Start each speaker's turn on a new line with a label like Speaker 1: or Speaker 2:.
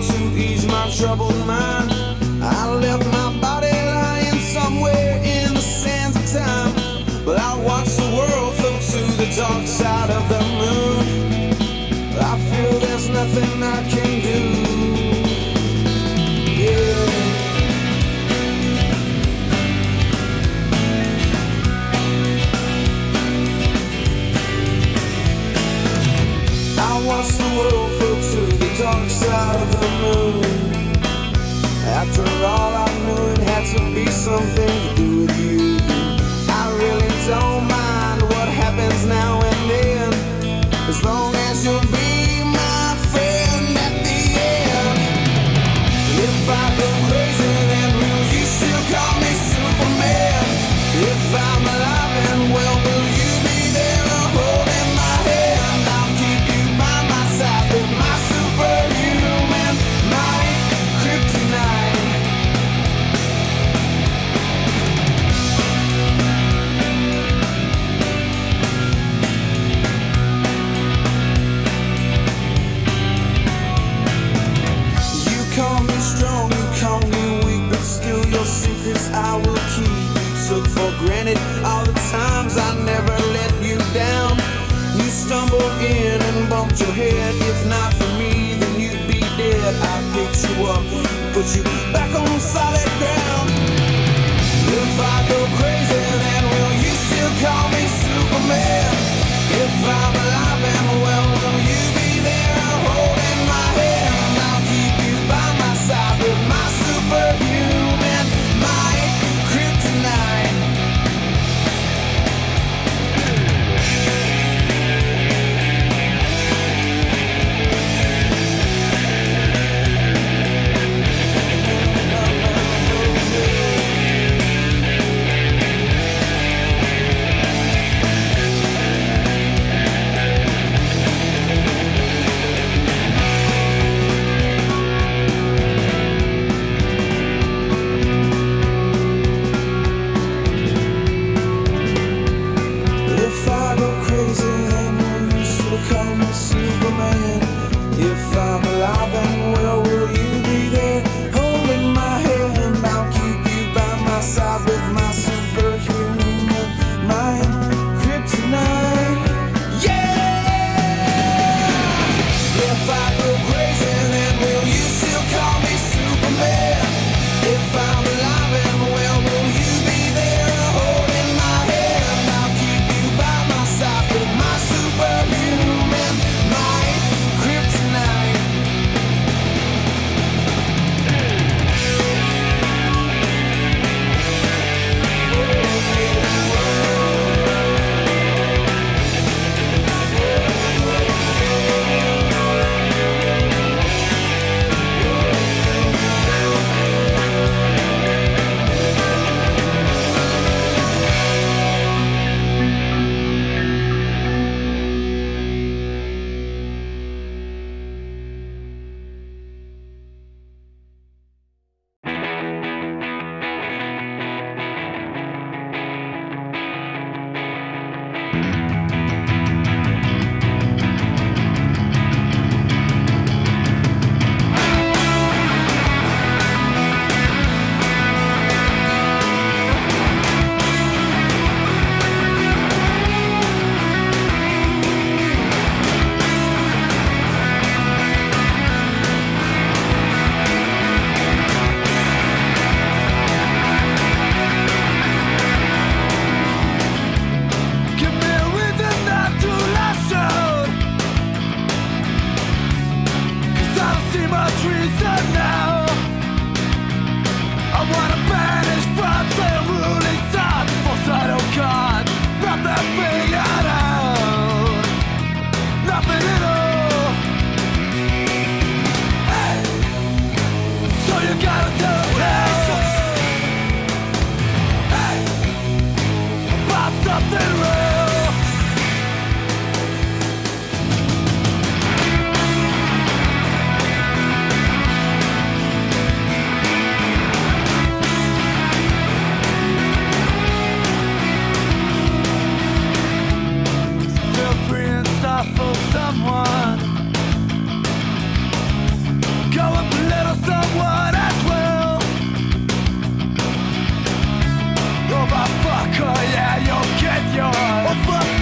Speaker 1: to ease my troubled mind. I left my body lying somewhere in the sands of time. But I watched the world float to the dark side of the moon. I feel there's nothing I can do. Yeah. I watched the moon. After all, I knew it had to be something to do with you. I really don't mind what happens now and then, as long as you'll be my friend at the end. If I go crazy, then will you still call me Superman? If I'm bumped your head. If not for me, then you'd be dead. I picked you up, put you back Superman? If I'm alive What's up?